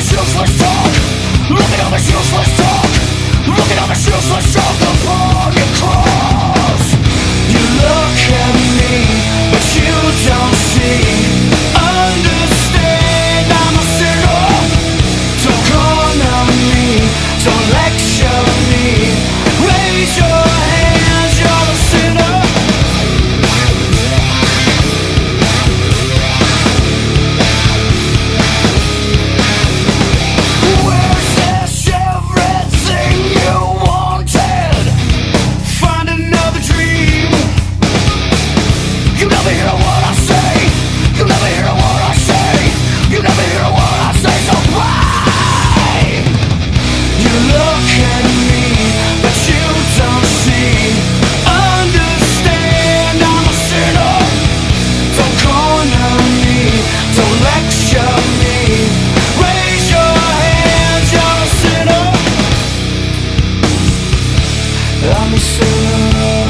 all this useless talk Look at all this useless talk I'm a sinner